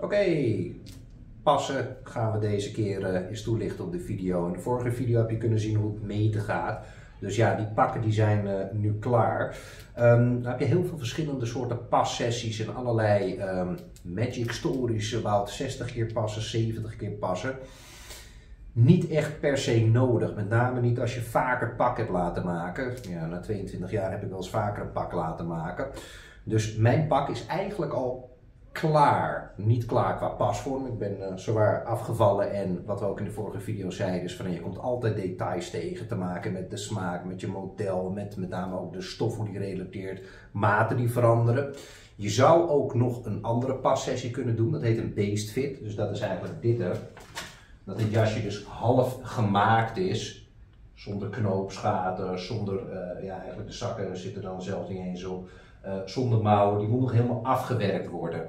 Oké, passen gaan we deze keer uh, eens toelichten op de video. In de vorige video heb je kunnen zien hoe het meten gaat. Dus ja, die pakken die zijn uh, nu klaar. Um, dan heb je heel veel verschillende soorten passessies en allerlei um, magic stories. About 60 keer passen, 70 keer passen. Niet echt per se nodig. Met name niet als je vaker pak hebt laten maken. Ja, na 22 jaar heb ik wel eens vaker een pak laten maken. Dus mijn pak is eigenlijk al klaar. Niet klaar qua pasvorm. Ik ben uh, zowaar afgevallen en wat we ook in de vorige video zeiden, is van je komt altijd details tegen te maken met de smaak, met je model, met met name ook de stof hoe die relateert, maten die veranderen. Je zou ook nog een andere passessie kunnen doen, dat heet een based fit. Dus dat is eigenlijk dit er. Dat dit jasje dus half gemaakt is, zonder knoopsgaten, zonder, uh, ja eigenlijk de zakken zitten dan zelfs niet eens op. Uh, zonder mouwen, die moet nog helemaal afgewerkt worden.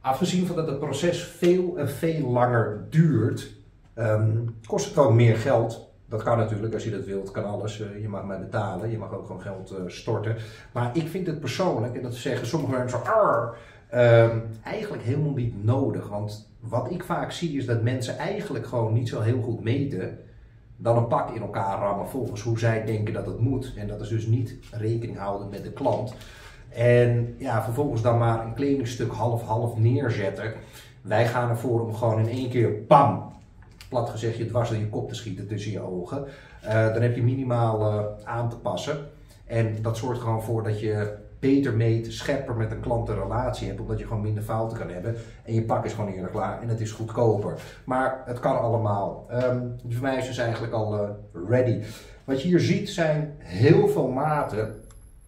Afgezien van dat het proces veel en veel langer duurt, um, kost het ook meer geld. Dat kan natuurlijk, als je dat wilt, kan alles. Uh, je mag mij betalen, je mag ook gewoon geld uh, storten. Maar ik vind het persoonlijk, en dat zeggen sommige mensen zo, um, eigenlijk helemaal niet nodig. Want wat ik vaak zie is dat mensen eigenlijk gewoon niet zo heel goed meten dan een pak in elkaar rammen volgens hoe zij denken dat het moet. En dat is dus niet rekening houden met de klant. En ja, vervolgens dan maar een kledingstuk half-half neerzetten. Wij gaan ervoor om gewoon in één keer, bam, plat gezegd, je dwars in je kop te schieten tussen je ogen. Uh, dan heb je minimaal uh, aan te passen. En dat zorgt gewoon voor dat je beter meet, scherper met een klant een relatie hebt, omdat je gewoon minder fouten kan hebben. En je pak is gewoon eerder klaar en het is goedkoper. Maar het kan allemaal. Voor mij is dus eigenlijk al uh, ready. Wat je hier ziet zijn heel veel maten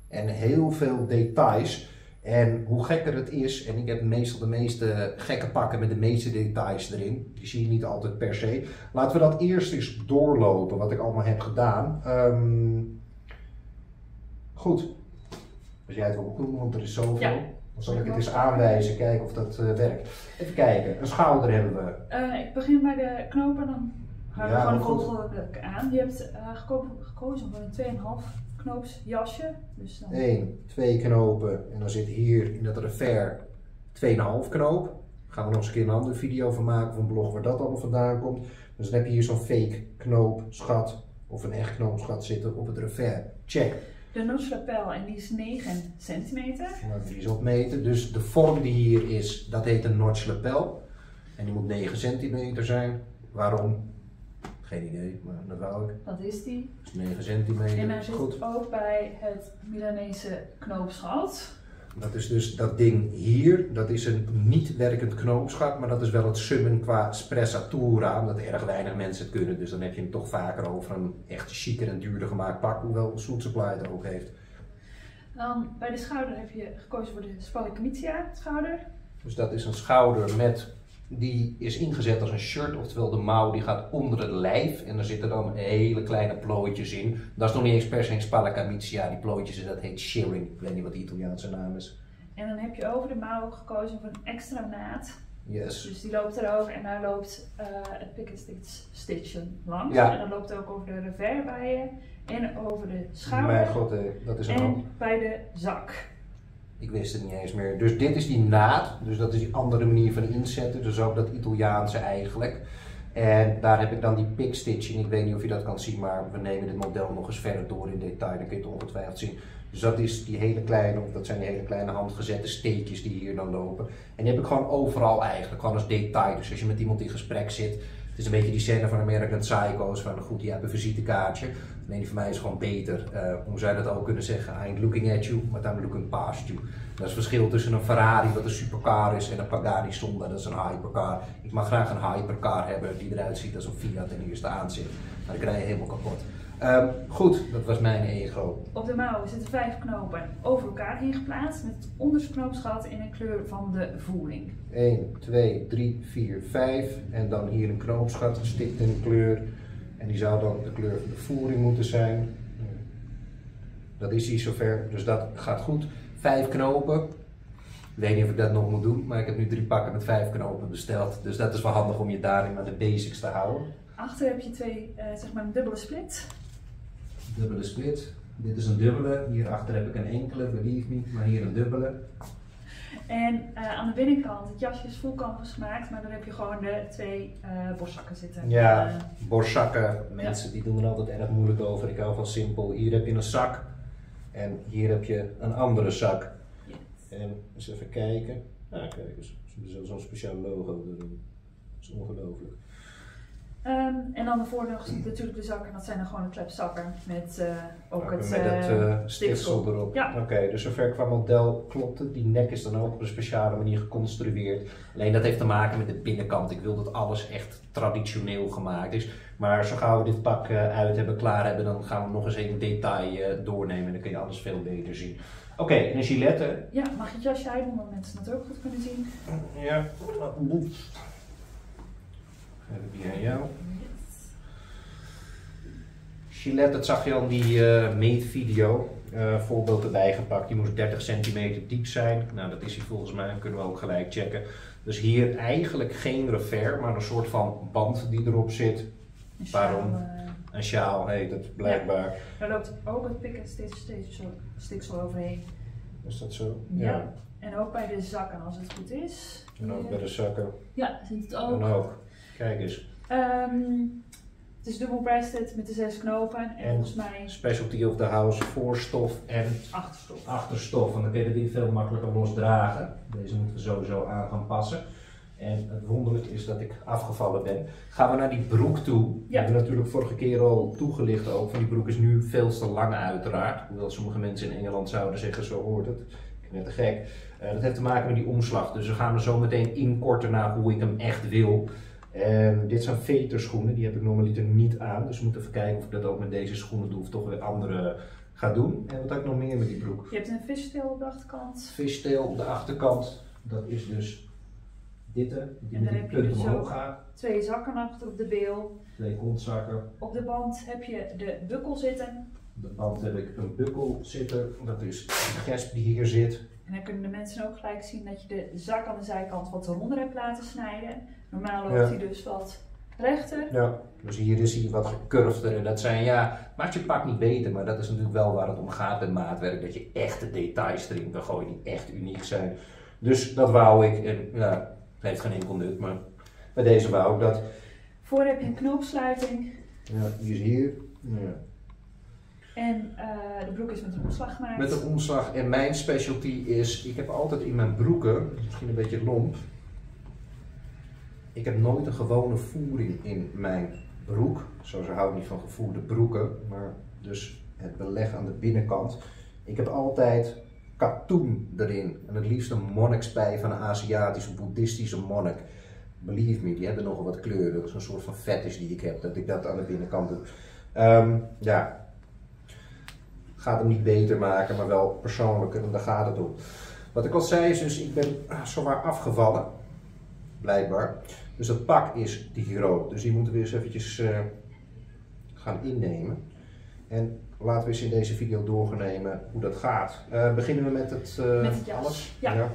en heel veel details. En hoe gekker het is, en ik heb meestal de meeste gekke pakken met de meeste details erin, die zie je niet altijd per se. Laten we dat eerst eens doorlopen, wat ik allemaal heb gedaan. Um, goed, als jij het wil opnoemen, want er is zoveel. Ja. Dan zal ik het eens aanwijzen, kijken of dat uh, werkt. Even kijken, een schouder hebben we. Uh, ik begin bij de knopen, dan gaan we ja, gewoon volgelijk aan. Je hebt uh, gekozen voor een 2,5 knoops jasje. Dus dan... 1, 2 knopen en dan zit hier in dat revers 2,5 knoop. Gaan we nog eens een keer een andere video van maken of een blog waar dat allemaal vandaan komt. Dus dan heb je hier zo'n fake knoopschat of een echt knoopschat zitten op het revers. Check. De notch lapel en die is 9 centimeter. Nou, die is op meter. Dus de vorm die hier is, dat heet een notch lapel. En die moet 9 centimeter zijn. Waarom? Geen idee, maar dat wou ik. Wat is die? Dat is 9 centimeter. En daar zit Goed. ook bij het Milanese knoopsgat. Dat is dus dat ding hier, dat is een niet werkend knoopsgat, maar dat is wel het summen qua spressatura, omdat erg weinig mensen het kunnen. Dus dan heb je het toch vaker over een echt chiquer en duurder gemaakt pak, hoewel Soet Supply het ook heeft. Dan bij de schouder heb je gekozen voor de Spallicamitia schouder. Dus dat is een schouder met die is ingezet als een shirt, oftewel de mouw die gaat onder het lijf en er zitten dan hele kleine plooitjes in. Dat is nog niet eens per se een spalacamitia, die plooitjes, dat heet shirring. Ik weet niet wat de Italiaanse naam is. En dan heb je over de mouw gekozen voor een extra naad. Yes. Dus die loopt erover en daar loopt uh, het pick stitch stitchen langs. Ja. En dan loopt ook over de revers bij je en over de schouder. Mijn god, dat is een En bij de zak. Ik wist het niet eens meer. Dus dit is die naad. Dus dat is die andere manier van inzetten. Dus ook dat Italiaanse eigenlijk. En daar heb ik dan die pick stitching. Ik weet niet of je dat kan zien, maar we nemen dit model nog eens verder door in detail. Dan kun je het ongetwijfeld zien. Dus dat is die hele kleine, of dat zijn die hele kleine handgezette steekjes die hier dan lopen. En die heb ik gewoon overal eigenlijk, gewoon als detail. Dus als je met iemand in gesprek zit, het is een beetje die scène van American Psycho's, van goed, je hebt een visitekaartje. Nee, die van mij is gewoon beter. Uh, hoe zou je dat ook kunnen zeggen? I ain't looking at you, but I'm looking past you. Dat is het verschil tussen een Ferrari, wat een supercar is, en een Pagani Sonda, dat is een hypercar. Ik mag graag een hypercar hebben die eruit ziet als een Fiat en hier staan zit. Maar ik rij helemaal kapot. Um, goed, dat was mijn ego. Op de mouw zitten vijf knopen over elkaar heen geplaatst met het onderste knoopsgat in een kleur van de voering. 1, 2, 3, 4, 5 en dan hier een knoopsgat gestikt in een kleur en die zou dan de kleur van de voering moeten zijn. Dat is hier zover, dus dat gaat goed. Vijf knopen. Ik weet niet of ik dat nog moet doen, maar ik heb nu drie pakken met vijf knopen besteld. Dus dat is wel handig om je daarin aan de basics te houden. Achter heb je twee, uh, zeg maar een dubbele split. Dubbele split. Dit is een dubbele. Hierachter heb ik een enkele, believe me, maar hier een dubbele. En eh, aan de binnenkant, het jasje is full canvas gemaakt, maar dan heb je gewoon de twee uh, borstzakken zitten. Ja, Eh, borstzakken. Mensen die doen er altijd erg moeilijk over. Ik hou van simpel. Hier heb je een zak en hier heb je een andere zak. yes. En eens even kijken. Ah, kijk eens. Ze hebben zelfs zo'n speciaal logo erin. Dat is ongelooflijk. Ehm, en dan de voornog natuurlijk de zakken, dat zijn dan gewoon de trapzakken met eh, ook het, Met eh, het eh, stiksel erop. Ja. Oké, dus zover qua model klopt het. Die nek is dan ook op een speciale manier geconstrueerd. Alleen dat heeft te maken met de binnenkant. Ik wil dat alles echt traditioneel gemaakt is. Maar zo gauw we dit pak eh, uit hebben, klaar hebben, dan gaan we nog eens even detail eh, doornemen. En dan kun je alles veel beter zien. Oké, en een gilet. Ja, mag je het jasje uit doen, mensen het ook goed kunnen zien. Ja. Die aan jou. Gillette, dat zag je al in die eh meetvideo. eh voorbeeld erbij gepakt. Die moest 30 centimeter diep zijn. Nou, dat is hij volgens mij. Dat kunnen we ook gelijk checken. Dus hier eigenlijk geen refer, maar een soort van band die erop zit. Een Waarom? sjaal, eh, Een sjaal heet het blijkbaar. daar loopt ook het pik en steeds, steeds zo, stiksel overheen. Is dat zo? Ja. En ook bij de zakken, als het goed is. En ook bij de zakken. Ja, zit het En ook. Kijk eens. Ehm, het is dubbel breasted met de zes knopen en, En- volgens mij Specialty of the house, voorstof en achterstof. achterstof. En dan kun je dit veel makkelijker losdragen. Deze moeten we sowieso aan gaan passen. En het wonderlijke is dat ik afgevallen ben. Gaan we naar die broek toe. We Ja. hebben natuurlijk vorige keer al toegelicht ook. Van die broek is nu veel te lang uiteraard. Hoewel sommige mensen in Engeland zouden zeggen zo hoort het. Ik ben net te gek. Eh, dat heeft te maken met die omslag. Dus we gaan er zo meteen inkorten naar hoe ik hem echt wil. En dit zijn veterschoenen. Die heb ik normaliter niet aan. Dus we moeten even kijken of ik dat ook met deze schoenen doe. Of toch weer andere ga doen. En wat heb ik nog meer met die broek? Je hebt een fishtail op de achterkant. Fishtail op de achterkant. Dat is dus dit, die En dan heb je dus omhoog ook-. Twee zakken achter op de beel. Twee kontzakken. Op de band heb je de bukkel zitten. Op de band heb ik een bukkel zitten. Dat is de gesp die hier zit. En dan kunnen de mensen ook gelijk zien dat je de zak aan de zijkant wat eronder hebt laten snijden. Normaal loopt hij dus wat rechter. Ja. Dus hier is hij wat gecurveder. En dat zijn, ja, maakt je pak niet beter. Maar dat is natuurlijk wel waar het om gaat met maatwerk. Dat je echte details erin kan gooien die echt uniek zijn. Dus dat wou ik. En ja, het heeft geen enkel nut. Maar bij deze wou ik dat. Voor heb je een knoopsluiting. Ja, die is hier. Ja. En eh, de broek is met een omslag gemaakt. Met een omslag. En mijn specialty is, ik heb altijd in mijn broeken, misschien een beetje lomp, ik heb nooit een gewone voering in mijn broek. Sowieso hou ik niet van gevoerde broeken, maar dus het beleg aan de binnenkant. Ik heb altijd katoen erin. En het liefst een monnikspij van een Aziatische, boeddhistische monnik. Believe me, die hebben nogal wat kleuren. Dat is een soort van fetish die ik heb, dat ik dat aan de binnenkant doe. Ehm, ja, gaat hem niet beter maken, maar wel persoonlijker en daar gaat het om. Wat ik al zei is dus, ik ben ah, zowaar afgevallen, blijkbaar. Dus dat pak is die groot, dus die moeten we eens eventjes eh, gaan innemen. En laten we eens in deze video doornemen hoe dat gaat. Eh, beginnen we met het, eh, Met het alles? Ja. ja.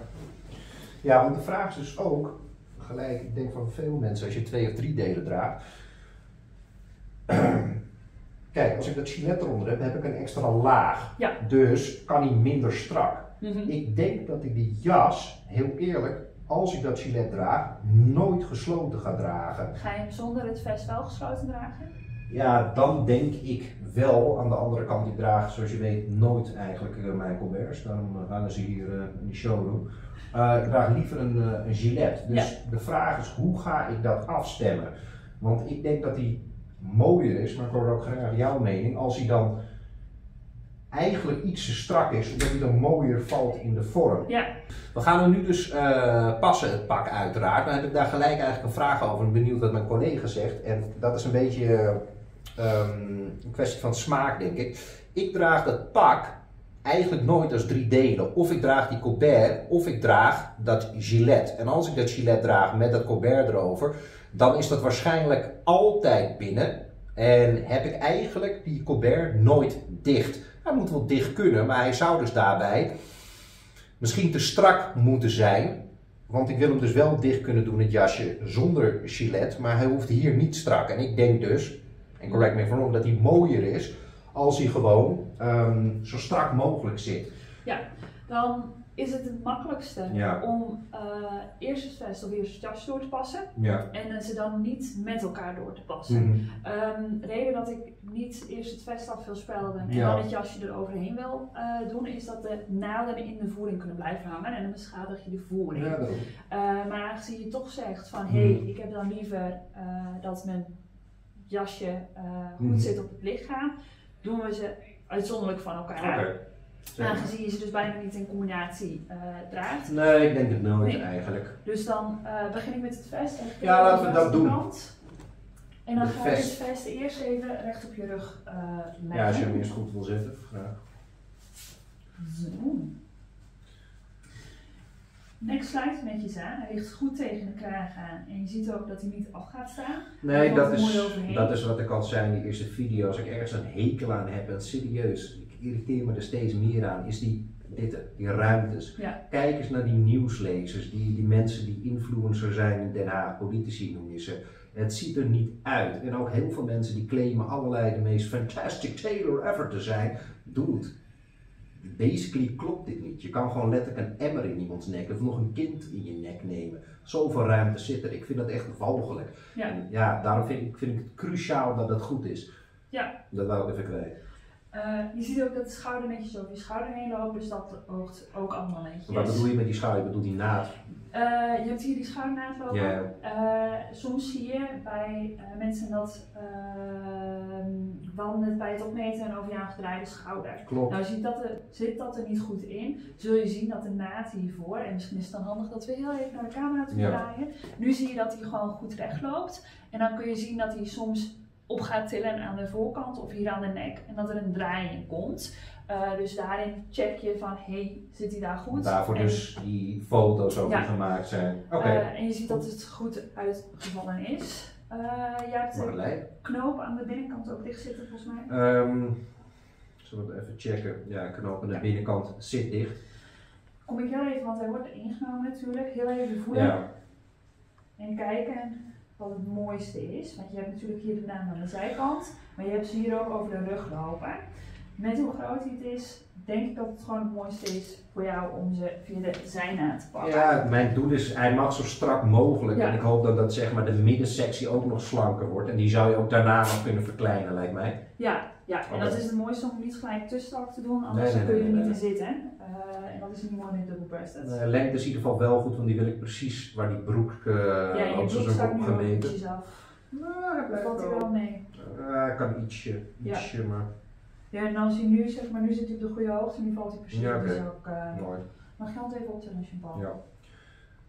Ja, want de vraag is dus ook, gelijk, ik denk van veel mensen, als je twee of drie delen draagt. Kijk, als ik dat gilet eronder heb, heb ik een extra laag. Ja. Dus kan hij minder strak. Mhm. Ik denk dat ik die jas, heel eerlijk, als ik dat gilet draag, nooit gesloten ga dragen. Ga je hem zonder het vest wel gesloten dragen? Ja, dan denk ik wel. Aan de andere kant, ik draag zoals je weet nooit eigenlijk uh, mijn Colbert's. Daarom uh, hangen ze hier uh, in die showroom. Uh, ik draag liever een, een gilet. Dus Ja. de vraag is, hoe ga ik dat afstemmen? Want ik denk dat die mooier is, maar ik hoor ook graag jouw mening. Als hij dan eigenlijk iets te strak is, omdat hij dan mooier valt in de vorm. Ja. We gaan hem nu dus uh, passen, het pak uiteraard. Dan heb ik daar gelijk eigenlijk een vraag over. Ik ben benieuwd wat mijn collega zegt. En dat is een beetje um, een kwestie van smaak, denk ik. Ik draag dat pak eigenlijk nooit als drie delen. Of ik draag die Colbert, of ik draag dat gilet. En als ik dat gilet draag met dat Colbert erover, dan is dat waarschijnlijk altijd binnen. En heb ik eigenlijk die Colbert nooit dicht. Hij moet wel dicht kunnen, maar hij zou dus daarbij misschien te strak moeten zijn. Want ik wil hem dus wel dicht kunnen doen, het jasje, zonder gilet. Maar hij hoeft hier niet strak. En ik denk dus, en correct me if wrong, dat hij mooier is als hij gewoon um, zo strak mogelijk zit. Ja, dan is het het makkelijkste Ja. om eh, eerst het vest of eerst het jasje door te passen Ja. en eh, ze dan niet met elkaar door te passen. Mhm. De reden dat ik niet eerst het vest af wil spelden en Ja. dan het jasje eroverheen wil eh, doen, is dat de naden in de voering kunnen blijven hangen en dan beschadig je de voering. Maar aangezien je toch zegt van hé, hey, Mhm. ik heb dan liever dat mijn jasje eh, goed Mhm. zit op het lichaam, doen we ze uitzonderlijk van elkaar. Aangezien je ze dus bijna niet in combinatie eh, draagt. Nee, ik denk het nooit Nee. eigenlijk. Dus dan eh, begin ik met het vest. En Ja, laten we dat doen. Kant. En dan ga je het vest. eerst even recht op je rug eh leggen. Ja, als je hem eerst goed wil zetten, graag. Zo. Nek sluit netjes aan. Hij ligt goed tegen de kraag aan. En je ziet ook dat hij niet af gaat staan. Nee, dat is, dat is wat ik al zei in die eerste video. Als ik ergens een hekel aan heb, en serieus, irriteer me er steeds meer aan, is die, dit, die ruimtes. Ja. Kijk eens naar die nieuwslezers, die, die mensen die influencer zijn in Den Haag, politici noem je ze. Het ziet er niet uit. En ook heel veel mensen die claimen allerlei de meest fantastic tailor ever te zijn. Doe het. Basically klopt dit niet. Je kan gewoon letterlijk een emmer in iemands nek of nog een kind in je nek nemen. Zoveel ruimte zit er. Ik vind dat echt walgelijk. Ja. En ja, daarom vind ik, vind ik het cruciaal dat het goed is. Ja. Dat wou ik even kwijt. Eh, je ziet ook dat de schouder netjes over je schouder heen loopt. Dus dat oogt ook allemaal netjes. Wat bedoel je met die schouder? Ik bedoel die naad. Eh, je hebt hier die schoudernaad lopen. Eh, soms zie je bij mensen dat uh, wanden bij het opmeten een over je aangedraaide schouder. Klopt. Nou ziet dat er, zit dat er niet goed in, zul je zien dat de naad hiervoor, en misschien is het dan handig dat we heel even naar de camera toe draaien. Nu zie je dat hij gewoon goed recht loopt. En dan kun je zien dat hij soms op gaat tillen aan de voorkant of hier aan de nek. En dat er een draai in komt. Eh, dus daarin check je van, hey, zit hij daar goed? Daarvoor En- dus die foto's Ja. die gemaakt zijn. Oké, eh, en je ziet dat het goed uitgevallen is. Eh je hebt de knoop aan de binnenkant ook dicht zitten volgens mij. Ehm zullen we het even checken? Ja, knoop aan de Ja. binnenkant zit dicht. Kom ik heel even, want hij wordt ingenomen natuurlijk. Heel even voelen Ja, en kijken wat het mooiste is. Want je hebt natuurlijk hier de naam aan de zijkant. Maar je hebt ze hier ook over de rug lopen. Met hoe groot hij het is, denk ik dat het gewoon het mooiste is voor jou om ze via de zijnaad te pakken. ja, mijn doel is, hij mag zo strak mogelijk. Ja. En ik hoop dan dat zeg maar, de middensectie ook nog slanker wordt. En die zou je ook daarna nog kunnen verkleinen, lijkt mij. Ja, ja. en dat is het mooiste om niet gelijk te strak te doen, anders Nee, nee, kun je er niet in zitten. Eh, en dat is niet mooi in de breasted. Uh, lengte is in ieder geval wel goed, want die wil ik precies waar die broek eh ja, je ook zo opgemeten. af. Nou, Dat valt hij wel. mee. Ja, ik kan ietsje, Ja. ietsje, maar Ja, en als hij nu, zeg maar, nu zit hij op de goede hoogte, nu valt hij precies. Ja, oké. Dus ook, mooi. mag je hand even optillen als je hem valt. Ja.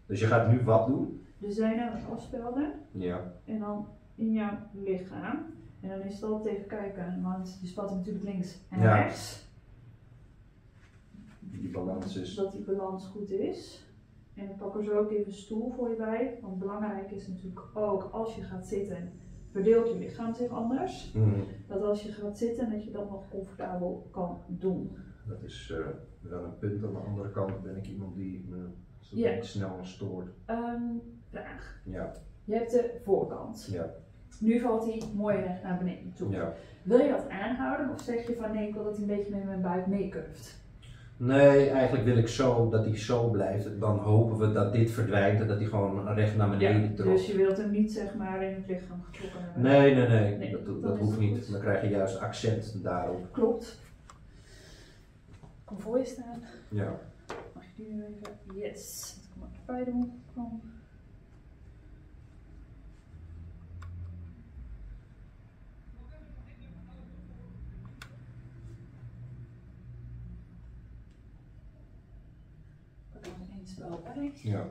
Dus je gaat nu wat doen? De zijne afspelden Ja. en dan in jouw lichaam. En dan is het altijd even kijken, want je hem natuurlijk links en Ja. rechts. Die balans is. Zodat die balans goed is. En ik pak er zo ook even een stoel voor je bij. Want belangrijk is natuurlijk ook als je gaat zitten, verdeelt je lichaam zich anders. Mhm. Dat als je gaat zitten, dat je dat nog comfortabel kan doen. Dat is eh, wel een punt. Aan de andere kant ben ik iemand die me niet snel stoort. Ehm, vraag. Ja, Je hebt de voorkant. ja, Nu valt hij mooi recht naar beneden toe. ja. Wil je dat aanhouden of zeg je van nee, ik wil dat hij een beetje met mijn buik meecurft? Nee, eigenlijk wil ik zo dat hij zo blijft. Dan hopen we dat dit verdwijnt en dat hij gewoon recht naar beneden trok. dus je wilt hem niet zeg maar in het lichaam getrokken hebben. Nee, nee, nee. Nee, dat, dat, hoeft niet. goed. Dan krijg je juist accent daarop. Klopt. Kom voor je staan. Ja. Mag je die nu even? Yes. Dat kan ik erbij doen. Kom. Pak ja.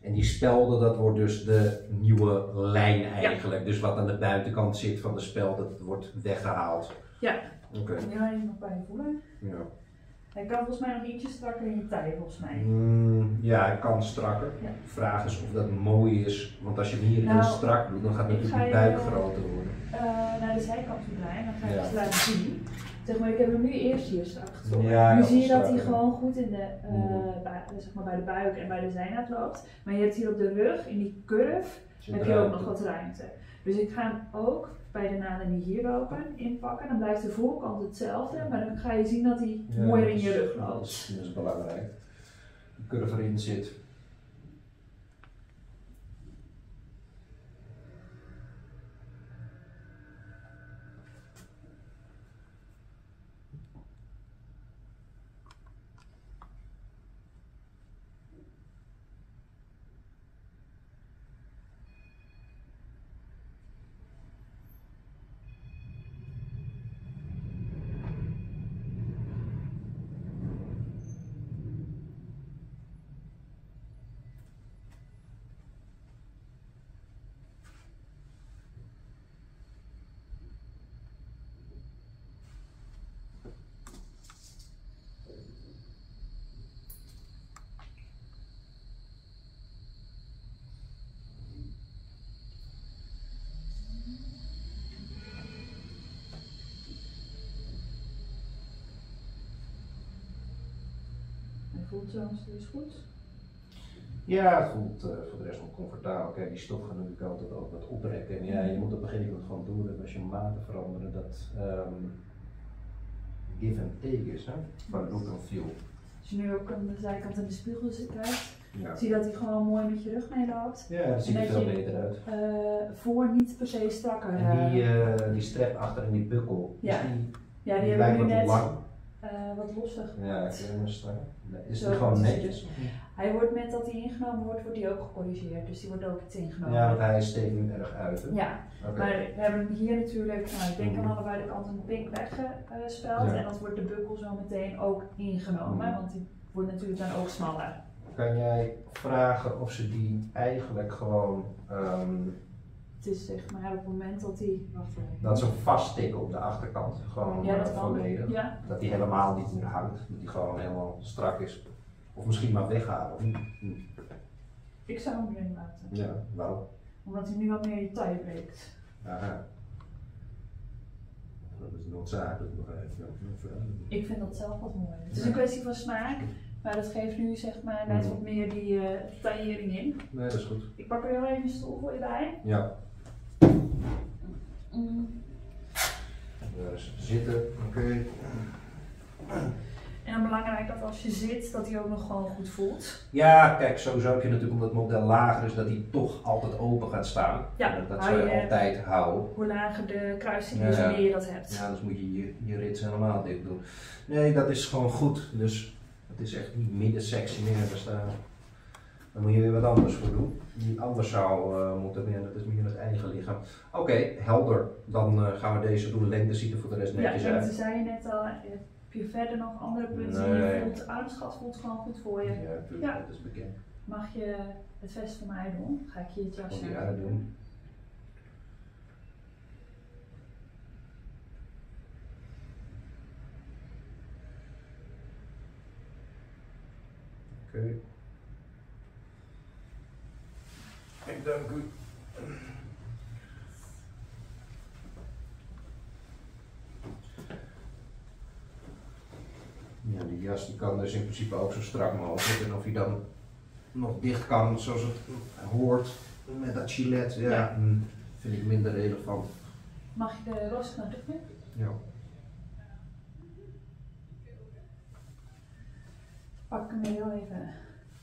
En die spelden, dat wordt dus de nieuwe lijn eigenlijk. Dus wat aan de buitenkant zit van de spel, dat wordt weggehaald. Ja. Oké. Kom je daar even nog bij voelen? Ja. Hij kan volgens mij nog ietsje strakker in je tij, volgens mij. Mm, ja, hij kan strakker. Ja. De vraag is of dat mooi is, want als je hem hier heel Nou, strak doet, dan gaat natuurlijk je- buik groter worden. Eh, naar de zijkant toe draaien, dan ga ik Ja. het laten zien. Zeg maar, ik heb hem nu eerst hier strak getrokken. Ja, nu dat zie je dat hij gewoon goed in de, eh, Mhm. bij, zeg maar bij de buik en bij de zijnaad loopt. Maar je hebt hier op de rug, in die curve, heb je ook nog wat ruimte. Dus ik ga hem ook bij de naden die hier lopen inpakken. Dan blijft de voorkant hetzelfde, maar dan ga je zien dat hij Ja, mooier dat in je rug Dat loopt. is, dat is belangrijk. de curve erin zit. Voelt steeds goed. Ja, het voelt eh, voor de rest wel comfortabel. Kijk, die stof gaat natuurlijk altijd ook wat oprekken. En ja, je moet op een gegeven moment gewoon doen. En als je maten veranderen, dat ehm, give and take is, hè? Van look and feel. Als je nu ook aan de zijkant in de spiegel zit kijkt, Ja, zie je dat hij gewoon mooi met je rug meeloopt. ja dat ziet er En dat veel beter uit. Eh, voor niet per se strakker. En die, eh, die strap achter in die bukkel, Ja. is die, ja, die die hebben lijkt we nu net lang. Eh, wat losser Ja, ik hem Is Zo die gewoon netjes? Hij wordt met dat hij ingenomen wordt, wordt hij ook gecorrigeerd. Dus die wordt ook iets ingenomen. Ja, want hij steekt nu erg uit. Hè? Ja, maar we hebben hier natuurlijk, nou, ik denk aan Mhm. allebei de kanten een pink weggespeld. Ja. En dat wordt de bukkel zo meteen ook ingenomen, Mhm. want die wordt natuurlijk dan ook smaller. Kan jij vragen of ze die eigenlijk gewoon, ehm, Het is zeg maar op het moment dat hij. Wacht even. dat ze vaststikken op de achterkant, gewoon ja, eh, dat volledig. Ja, Dat die helemaal niet meer hangt, dat die gewoon helemaal strak is. Of misschien maar weghalen. Hm, hm. ik zou hem erin laten. Ja, waarom? Omdat hij nu wat meer je taille breekt. Aha. Dat is noodzakelijk nog even. Ik vind dat zelf wat mooi. Het is een kwestie van smaak, maar dat geeft nu zeg maar net Mhm. wat meer die eh taillering in. Nee, dat is goed. Ik pak er heel even een stoel voor je bij. Ja, Mm. Dus zitten, oké. En dan belangrijk dat als je zit, dat hij ook nog gewoon goed voelt. Ja, kijk, sowieso heb je natuurlijk omdat het model lager is, dat hij toch altijd open gaat staan. Ja, dat dat zou je je- altijd houden. Hoe lager de kruising is, hoe meer je dat hebt. Ja, anders moet je je, je rits helemaal dicht doen. Nee, dat is gewoon goed. Dus het is echt niet middensectie meer. Dus daar moet je weer wat anders voor doen. Die anders zou eh, moeten meer, dat is meer het eigen lichaam. Oké, helder. Dan eh, gaan we deze doen. Lengte ziet er voor de rest Ja, netjes en uit. toen zei je net al, heb je verder nog andere punten die Nee. je voelt? Armschat voelt gewoon goed voor je. Ja, Ja. dat is bekend. Mag je het vest voor mij doen? Ga ik je het jasje aandoen. uitdoen. Oké. Dank u. Ja, die jas die kan dus in principe ook zo strak mogelijk. En of hij dan nog dicht kan zoals het hoort met dat gilet, ja, Ja. hm, vind ik minder relevant. Mag je de rosknop doen? Ja. Pak hem heel even.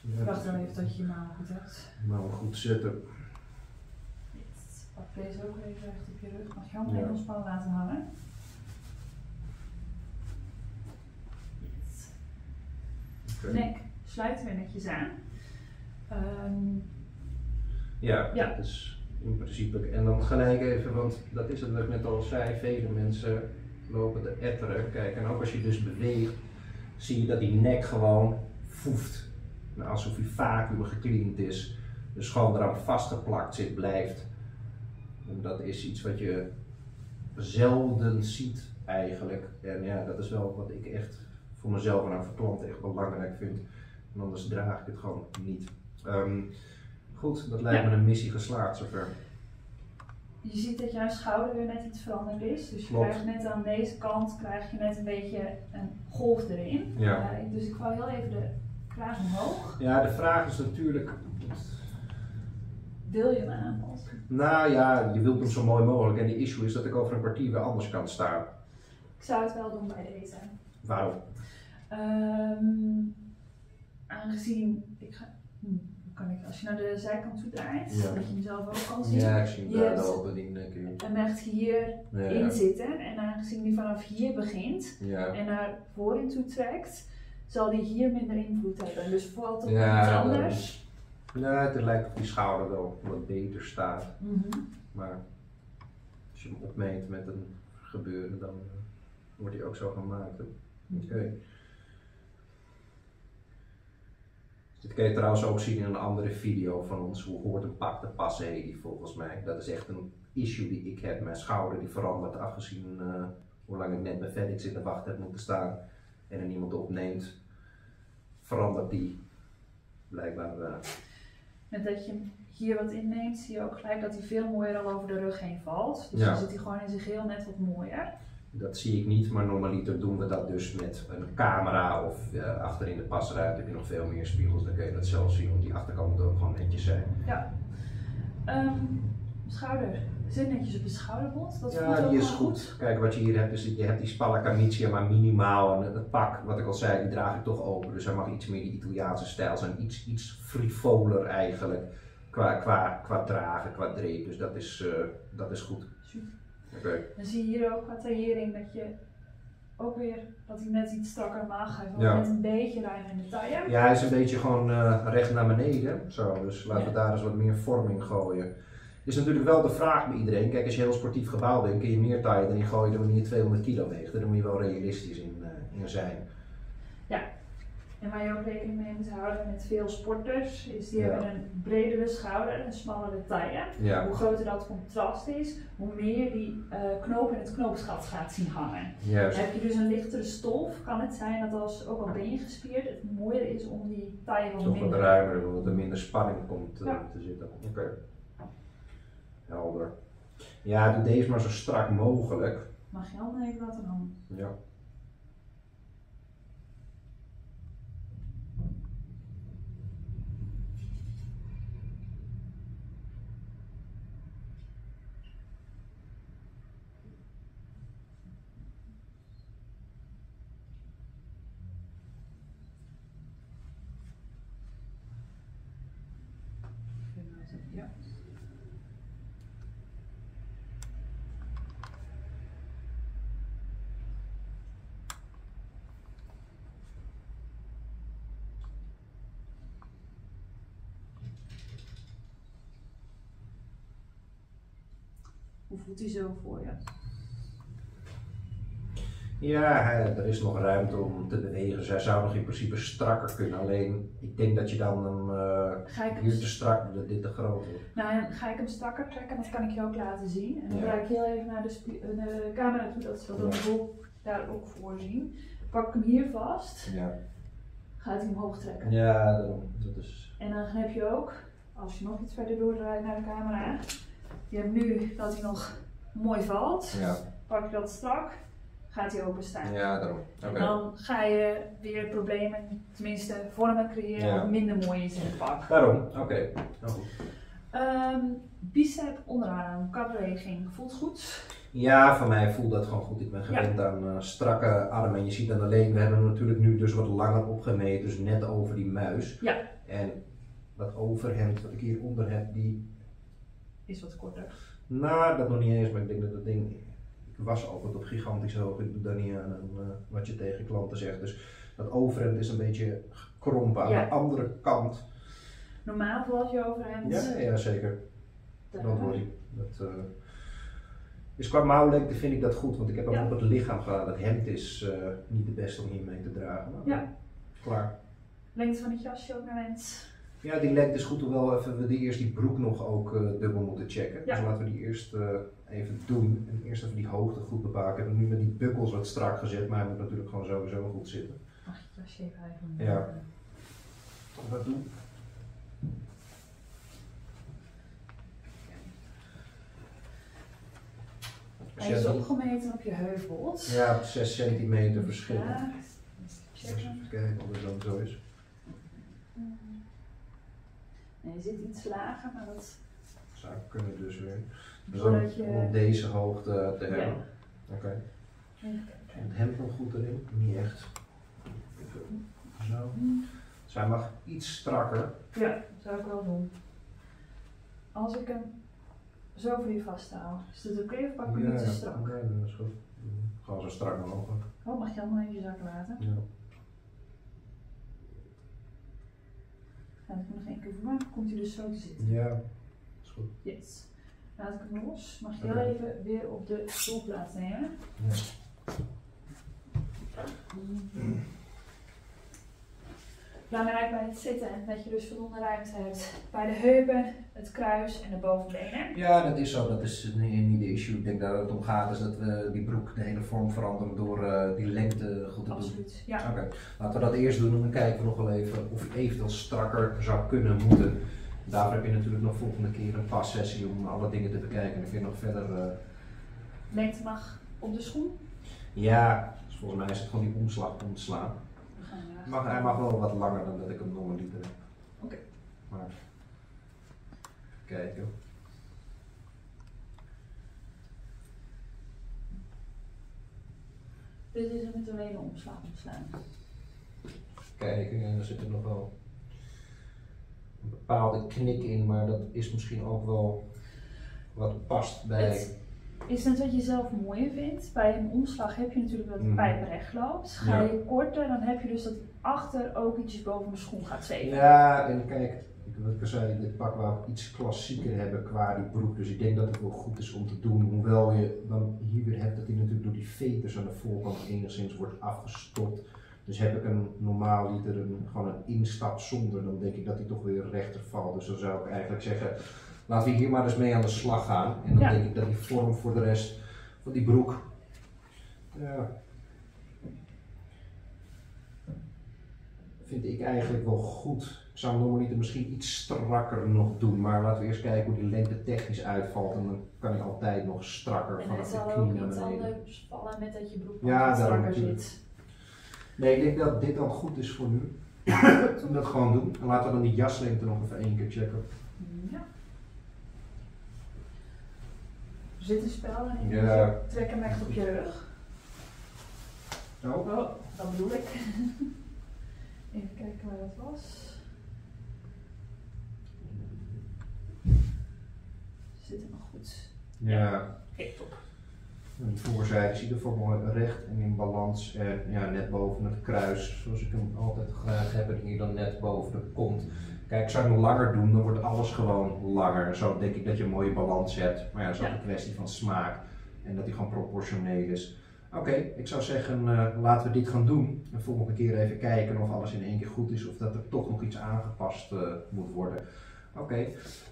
Wacht dan even tot je je mouwen goed hebt. We goed zetten. Pak deze ook even recht op je rug. Mag je handen even ontspannen laten hangen. Oké. Nek sluiten we netjes aan. Ehm, Ja, Ja. dat is in principe. En dan gelijk even, want dat is het wat ik net al zei, vele mensen lopen te etteren. Kijk, en ook als je dus beweegt, zie je dat die nek gewoon voeft. Nou, alsof die vacuüm gecleand is. Dus gewoon eraan vastgeplakt zit, blijft. En dat is iets wat je zelden ziet eigenlijk. En ja, dat is wel wat ik echt voor mezelf en voor klanten echt belangrijk vind. En anders draag ik het gewoon niet. Ehm, goed, dat lijkt Ja. me een missie geslaagd zover. je ziet dat jouw schouder weer net iets veranderd is. Dus je Klopt. krijgt net aan deze kant krijg je net een beetje een golf erin. Ja. Eh, dus ik vouw heel even de kraag omhoog. Ja, de vraag is natuurlijk. Wil je hem aanpassen? Nou ja, je wilt hem zo mooi mogelijk. En die issue is dat ik over een kwartier weer anders kan staan. Ik zou het wel doen bij deze. Waarom? Ehm, aangezien, ik ga, hm, kan ik, als je naar de zijkant toe draait, Ja. dat je hem zelf ook kan zien. Ja, ik zie hem Je daar die nek in. En echt hier Ja, in zitten. En aangezien die vanaf hier begint ja. en naar voren toe trekt, zal die hier minder invloed hebben. Dus valt er Ja, iets anders. Ja, het lijkt of die schouder wel wat beter staat. Mhm. Maar als je hem opmeet met een gebeuren, dan eh, wordt hij ook zo gemaakt. hè. Oké. Dit kun je trouwens ook zien in een andere video van ons. Hoe hoort een pak te passen, die volgens mij. Dat is echt een issue die ik heb. Mijn schouder die verandert afgezien eh, hoe lang ik net bij FedEx in de wacht heb moeten staan. En er niemand opneemt. Verandert die blijkbaar. eh, Met dat je hier wat inneemt, zie je ook gelijk dat hij veel mooier al over de rug heen valt. Dus Ja. dan zit hij gewoon in zijn geheel net wat mooier. Dat zie ik niet, maar normaliter doen we dat dus met een camera of eh, achter in de pasruimte heb je nog veel meer spiegels. Dan kun je dat zelf zien, want die achterkant moet ook gewoon netjes zijn. Ehm, schouder. Zit netjes op de schouderbond. Dat Ja, die is goed. Kijk, wat je hier hebt, is je hebt die spalla camicia maar minimaal. En het pak, wat ik al zei, die draag ik toch open. Dus hij mag iets meer die Italiaanse stijl zijn. Iets, iets frivoler eigenlijk. Qua, qua, qua dragen, qua dreep. Dus dat is, eh, dat is goed. Super. Oké. Dan zie je hier ook qua taillering dat je ook weer dat hij net iets strakker maag heeft. Ja. Met een beetje ruim in de taille. Ja, hij is een beetje gewoon eh, recht naar beneden. Zo, dus laten we daar eens wat meer vorm in gooien. Is natuurlijk wel de vraag bij iedereen. Kijk, als je heel sportief gebouwd bent, kun je meer taaien dan je gooit wanneer je 200 kilo weegt. Daar moet je wel realistisch in, eh, in zijn. En waar je ook rekening mee moet houden met veel sporters, is die Ja. hebben een bredere schouder, een smallere taille. Ja, Hoe groter dat contrast is, hoe meer je die eh, knoop in het knoopsgat gaat zien hangen. juist. Heb je dus een lichtere stof, kan het zijn dat als, ook al ben je gespierd, het mooier is om die taille wat Toch wat minder ruimer, omdat er minder spanning komt eh, Ja. te zitten. Oké. Helder. Ja, doe deze maar zo strak mogelijk. Mag je handen even hangen? Ja. Ja. Hoe voelt hij zo voor je? Ja, hij- er is nog ruimte om te bewegen. Hij zou nog in principe strakker kunnen. Alleen, ik denk dat je dan hem eh, Ga ik, hier te hem, strak dat dit te groot wordt. nou, dan ga ik hem strakker trekken, dat kan ik je ook laten zien. En dan Ja. draai ik heel even naar de, eh, camera toe, dat ze dat Ja. daar ook voor zien. Pak ik hem hier vast, Ja, gaat hij omhoog trekken. ja daarom. Dat is... En dan heb je ook, als je nog iets verder doordraait naar de camera, je hebt nu dat hij nog mooi valt. Ja, Pak je dat strak, gaat hij openstaan. ja daarom. Oké. En dan ga je weer problemen, tenminste vormen creëren Ja. wat minder mooi is in het pak. Daarom, oké. Nou goed. Ehm, bicep onderarm, kapbeweging, voelt goed. Ja, voor mij voelt dat gewoon goed. Ik ben gewend aan eh, strakke armen. En je ziet dan alleen, we hebben hem natuurlijk nu dus wat langer opgemeten, dus net over die muis. Ja. En dat overhemd wat ik hieronder heb, die, Is wat korter. nou dat nog niet eens, maar ik denk dat dat ding, ik was altijd op gigantisch hoog, ik doe daar niet aan, aan eh, wat je tegen klanten zegt. Dus dat overhemd is een beetje gekrompen. Aan Ja. de andere kant, Normaal valt je overhemd. ja, ja zeker, daar. don't worry. Dat, eh, dus qua mouwlengte vind ik dat goed, want ik heb ook Ja. op het lichaam gedaan. Het hemd is eh, niet de beste om hiermee te dragen. Maar Ja. Klaar. Lengte van het jasje ook naar wens. Ja, die lengte is goed, hoewel even we die eerst die broek nog ook eh, dubbel moeten checken. Ja. Dus laten we die eerst eh, even doen. En eerst even die hoogte goed bepalen. Ik heb hem nu met die bukkels wat strak gezet, maar hij moet natuurlijk gewoon sowieso goed zitten. Mag je het jasje even even Ja. Wat doen? Als Hij is opgemeten op je heuvels. Ja, op 6 centimeter verschil. Ja. Dus Checken. even kijken of het dan zo is. Nee, je zit iets lager, maar dat Zou kunnen dus weer. Dus dan doordat je... om op deze hoogte te Ja. hebben. Oké. Even En kijken. het hemd nog goed erin? Niet echt. Even zo. Zij mag iets strakker. Ja, zou ik wel doen. Als ik hem zo voor je vasthoud, is dit oké of pak ik hem niet te strak? nee, dat is goed. Gewoon zo strak mogelijk. Oh, mag je nog even je zak laten? Ja. Laat ik hem nog één keer voor maken, komt hij dus zo te zitten. Ja, is goed. Yes. Laat ik hem los. Mag je Oké. heel even weer op de stoel plaatsnemen? Ja. Belangrijk bij het zitten dat je dus voldoende ruimte hebt bij de heupen, het kruis en de bovenbenen. Ja, dat is zo. Dat is niet de issue. Ik denk dat het om gaat is dat we die broek de hele vorm veranderen door eh, die lengte goed te doen. Absoluut. Ja. Oké, laten we dat eerst doen en dan kijken we nog wel even of je eventueel strakker zou kunnen moeten. Daarvoor heb je natuurlijk nog volgende keer een passessie om alle dingen te bekijken. En dan kun je nog verder. eh, Lengte mag op de schoen. Ja, dus volgens mij is het gewoon die omslag naar- Mag, hij mag wel wat langer dan dat ik hem normaliter heb. Oké. Maar. Even kijken. Dit is met een omslag omslaan. kijken en er zit er nog wel een bepaalde knik in, maar dat is misschien ook wel wat past bij. Het is net wat je zelf mooier vindt. Bij een omslag heb je natuurlijk dat de Mhm. pijp recht loopt. Ga Ja. je korter, dan heb je dus dat achter ook ietsjes boven de schoen gaat zweven. Ja, en kijk, ik- wat ik al zei, dit pak ik iets klassieker hebben qua die broek, dus ik denk dat het wel goed is om te doen. Hoewel je dan hier weer hebt dat hij natuurlijk door die veters aan de voorkant enigszins wordt afgestopt. Dus heb ik een normaal liter een, gewoon een instap zonder, dan denk ik dat hij toch weer rechter valt. Dus dan zou ik eigenlijk zeggen, laten we hier maar eens mee aan de slag gaan. En dan Ja. denk ik dat die vorm voor de rest van die broek, ja, vind ik eigenlijk wel goed. Ik zou hem normaliter misschien iets strakker nog doen, maar laten we eerst kijken hoe die lengte technisch uitvalt. En dan kan ik altijd nog strakker het vanaf de knie naar beneden. anders vallen met dat je broek Ja, strakker zit. Nee, ik denk dat dit dan goed is voor nu. Dat gewoon doen. En laten we dan die jaslengte nog even één keer checken. Ja. Er zit een spel en je Ja. trek hem echt op je rug. Zo. Oh, dat bedoel ik. Even kijken waar dat was. Zit nog goed? Ja. Oké, top. En de voorzijde is in ieder geval mooi recht en in balans. En ja, net boven het kruis, zoals ik hem altijd graag heb. En hier dan net boven de kont. Kijk, zou ik hem langer doen, dan wordt alles gewoon langer. Zo denk ik dat je een mooie balans hebt. Maar ja, dat is ook Ja. een kwestie van smaak. En dat hij gewoon proportioneel is. Oké, ik zou zeggen, eh, laten we dit gaan doen. En volgende keer even kijken of alles in één keer goed is. Of dat er toch nog iets aangepast eh, moet worden. Oké.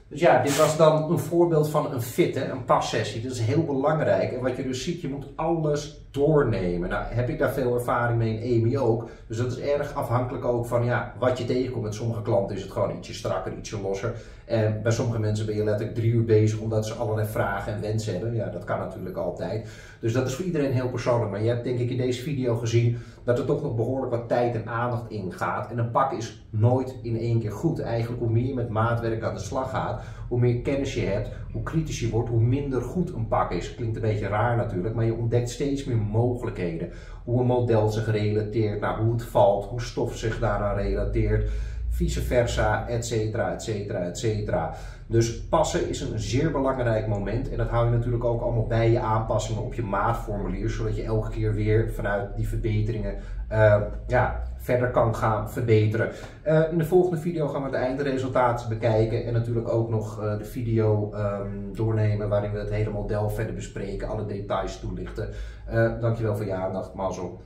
Dus ja, dit was dan een voorbeeld van een fit, hè, een passessie. Dat is heel belangrijk. En wat je dus ziet, je moet alles doornemen. Nou, heb ik daar veel ervaring mee in EMI ook. Dus dat is erg afhankelijk ook van ja, wat je tegenkomt. Met sommige klanten is het gewoon ietsje strakker, ietsje losser. En bij sommige mensen ben je letterlijk drie uur bezig omdat ze allerlei vragen en wensen hebben. Ja, dat kan natuurlijk altijd. Dus dat is voor iedereen heel persoonlijk. Maar je hebt denk ik in deze video gezien dat er toch nog behoorlijk wat tijd en aandacht in gaat. En een pak is nooit in één keer goed. Eigenlijk hoe meer je met maatwerk aan de slag gaat, hoe meer kennis je hebt, hoe kritisch je wordt, hoe minder goed een pak is. Klinkt een beetje raar natuurlijk, maar je ontdekt steeds meer mogelijkheden. Hoe een model zich relateert naar hoe het valt, hoe stof zich daaraan relateert, vice versa, et cetera, et cetera, et cetera. Dus passen is een zeer belangrijk moment en dat hou je natuurlijk ook allemaal bij je aanpassingen op je maatformulier, zodat je elke keer weer vanuit die verbeteringen eh, ja, verder kan gaan verbeteren. Eh, in de volgende video gaan we het eindresultaat bekijken en natuurlijk ook nog eh, de video ehm, doornemen waarin we het hele model verder bespreken, alle details toelichten. Dankjewel voor je aandacht, Mazzel.